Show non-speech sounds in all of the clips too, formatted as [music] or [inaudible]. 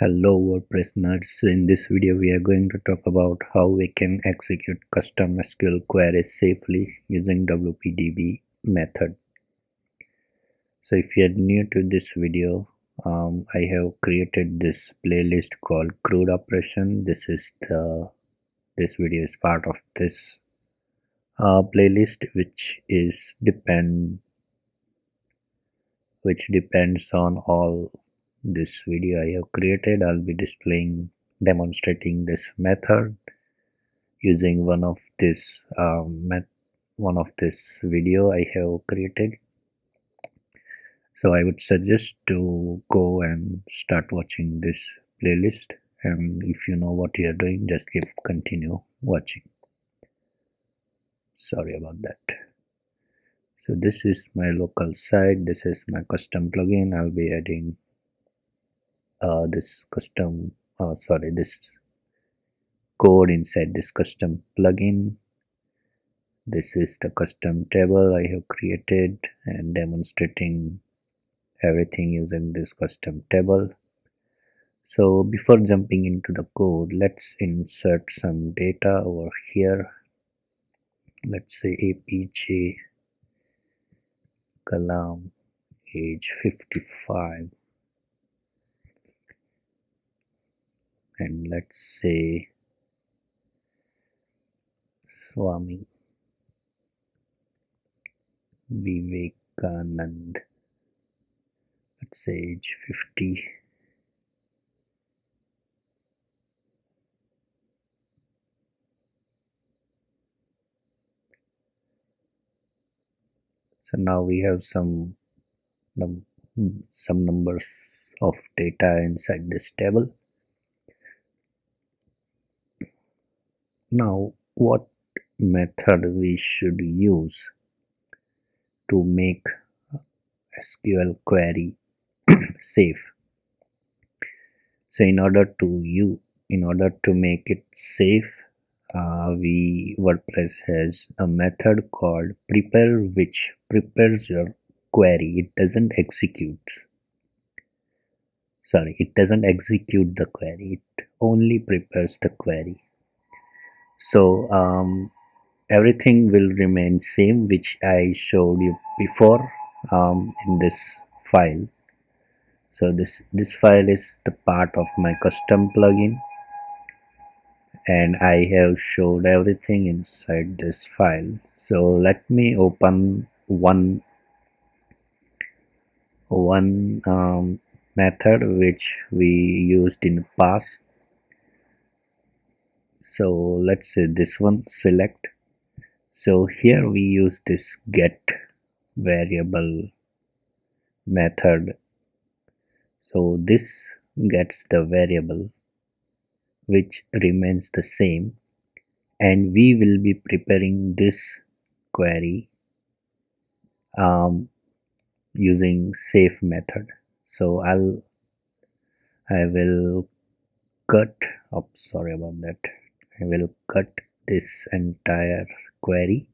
Hello WordPress nerds. In this video we are going to talk about how we can execute custom SQL queries safely using WPDB method. So if you are new to this video, um, I have created this playlist called CRUD operation. This is the this video is part of this uh, playlist which is depend which depends on all this video. I have created I'll be displaying demonstrating this method using one of this um, one of this video I have created. So I would suggest to go and start watching this playlist. And if you know what you are doing just keep continue watching. Sorry about that. So this is my local site. This is my custom plugin. I'll be adding uh, this custom uh, sorry this code inside this custom plugin. This is the custom table I have created and demonstrating everything using this custom table. So before jumping into the code let's insert some data over here. Let's say apj kalam age 55 and let's say Swami Vivekanand. Let's say age 50 so now we have some hmm, some numbers of data inside this table Now, what method we should use to make SQL query [clears throat] safe? So, in order to you, in order to make it safe, uh, we WordPress has a method called prepare, which prepares your query. It doesn't execute. Sorry, it doesn't execute the query. It only prepares the query so um, everything will remain same which I showed you before um, in this file. So this this file is the part of my custom plugin. And I have showed everything inside this file. So let me open one one um, method which we used in the past so let's say this one select. So here we use this get variable method. So this gets the variable which remains the same and we will be preparing this query um, using safe method. So I'll I will cut oh, sorry about that I will cut this entire query.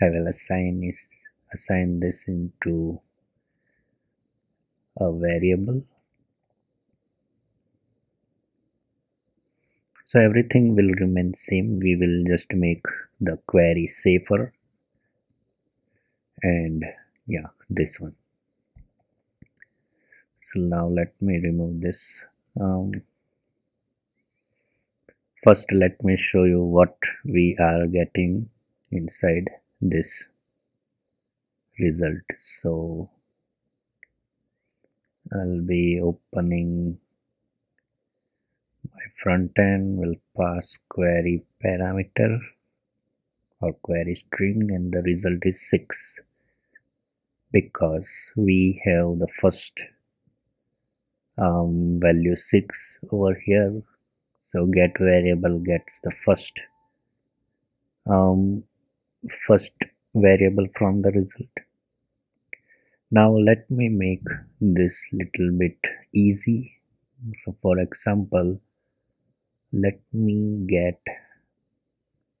I will assign is assign this into a variable. So everything will remain same. We will just make the query safer. And yeah this one. So now let me remove this. Um, first let me show you what we are getting inside this result. So I'll be opening my front end. Will pass query parameter or query string and the result is 6 because we have the first um, value 6 over here so get variable gets the first um, first variable from the result. Now let me make this little bit easy. So for example let me get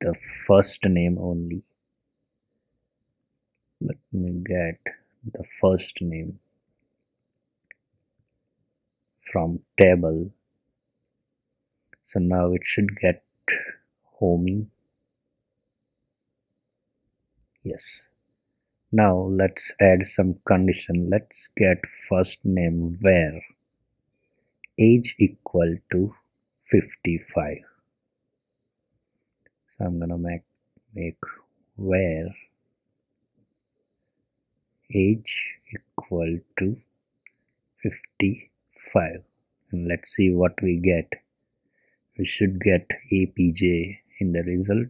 the first name only. Let me get the first name from table so now it should get homey. Yes. Now let's add some condition. Let's get first name where? Age equal to 55 so I'm gonna make make where? Age equal to 55 and let's see what we get we should get APJ in the result.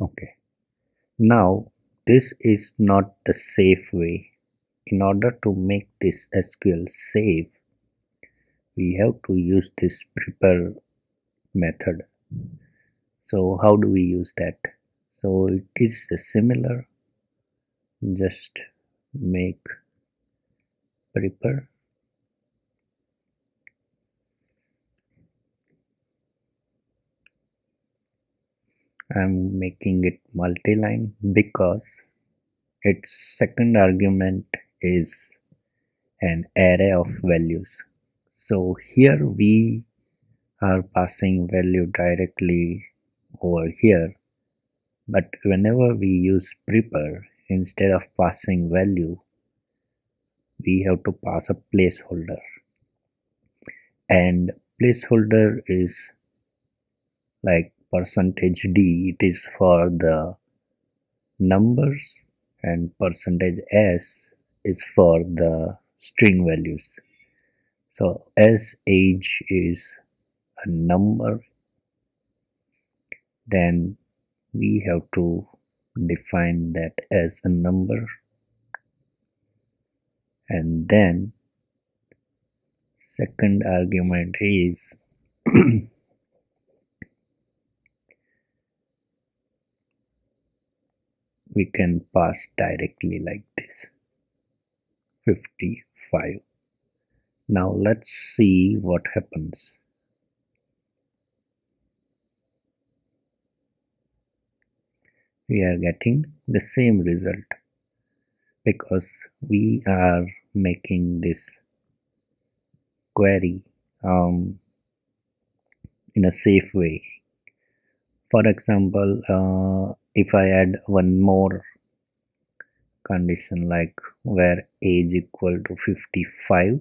Okay. Now this is not the safe way. In order to make this SQL safe we have to use this prepare method. So how do we use that? So it is similar. Just make prepare I'm making it multi-line because its second argument is an array of values. So here we are passing value directly over here but whenever we use prepare instead of passing value we have to pass a placeholder. And placeholder is like percentage d it is for the numbers and percentage s is for the string values. So s age is a number. Then we have to define that as a number. And then second argument is [clears throat] we can pass directly like this. 55 now let's see what happens. We are getting the same result because we are making this query um, in a safe way. For example uh, if I add one more condition like where age equal to 55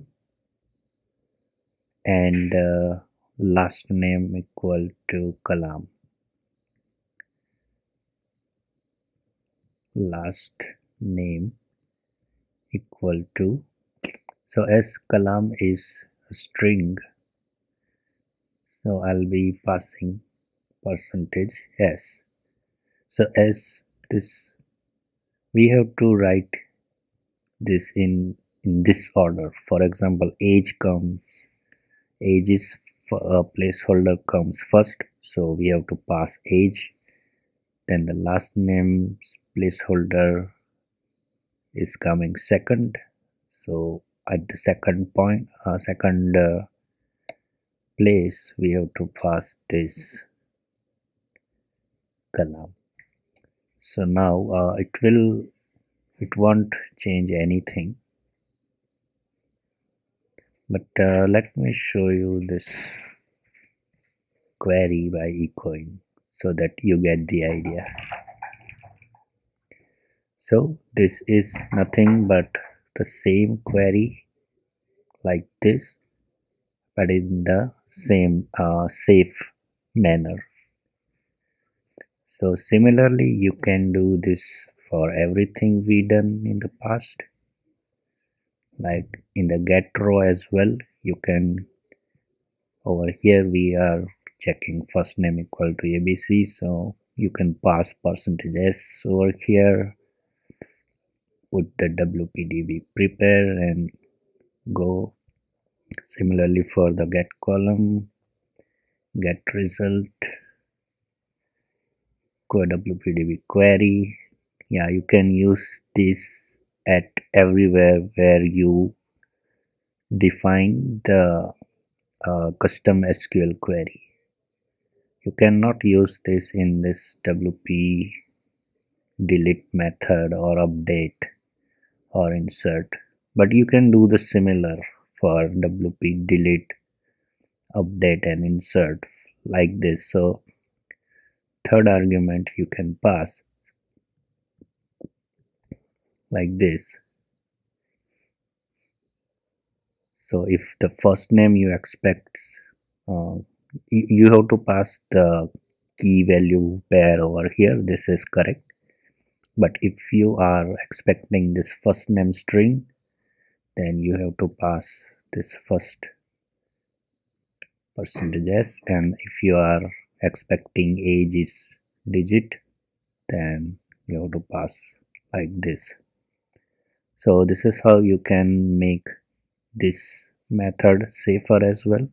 and uh, last name equal to Kalam. Last name equal to so as kalam is a string so I'll be passing percentage s so as this we have to write this in in this order. For example age comes age is a placeholder comes first. So we have to pass age. Then the last name placeholder is coming second. So at the second point uh, second uh, place we have to pass this column so now uh, it will it won't change anything. But uh, let me show you this query by echoing so that you get the idea. So this is nothing but the same query like this but in the same uh, safe manner so similarly you can do this for everything we done in the past. Like in the get row as well you can over here we are checking first name equal to abc so you can pass percentage s over here put the WPDB prepare and go. Similarly for the get column get result WPDB query. Yeah you can use this at everywhere where you define the uh, custom SQL query. You cannot use this in this WP delete method or update or insert but you can do the similar for wp delete update and insert like this. So third argument you can pass like this. So if the first name you expect uh, you, you have to pass the key value pair over here. This is correct. But if you are expecting this first name string then you have to pass this first percentage s. And if you are expecting age is digit then you have to pass like this. So this is how you can make this method safer as well.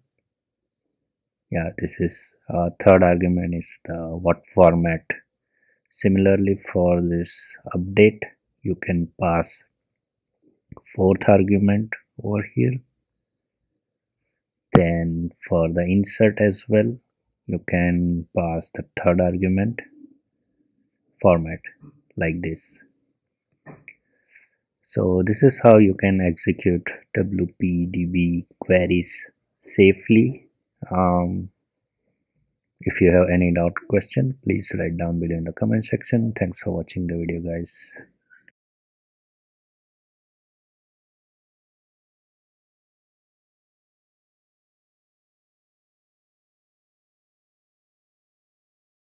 Yeah this is uh, third argument is the what format. Similarly for this update you can pass fourth argument over here. Then for the insert as well you can pass the third argument format like this. So this is how you can execute wpdb queries safely. Um, if you have any doubt question please write down below in the comment section. Thanks for watching the video guys